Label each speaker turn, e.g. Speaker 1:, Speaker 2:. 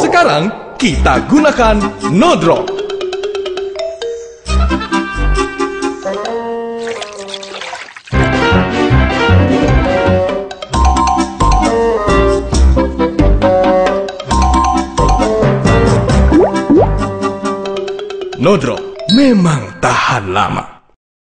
Speaker 1: Sekarang kita gunakan no drop. Memang tahan lama.